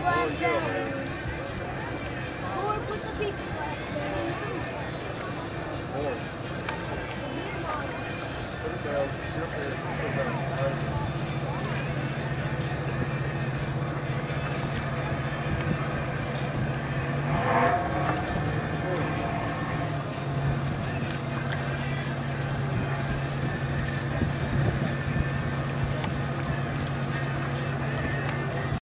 glass down. Or put the piece of glass down. More. Put it down.